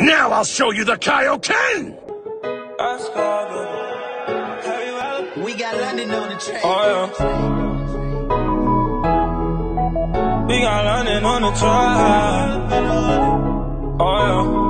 Now I'll show you the Kaioken! We got London on the train. Oh, yeah. We got London on the track. Oh, yeah.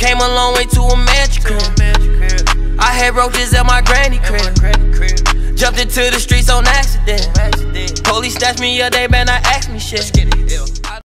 Came a long way to a mansion crib. I had roaches at my granny crib. Jumped into the streets on accident. Police snatched me up, they better not ask me shit.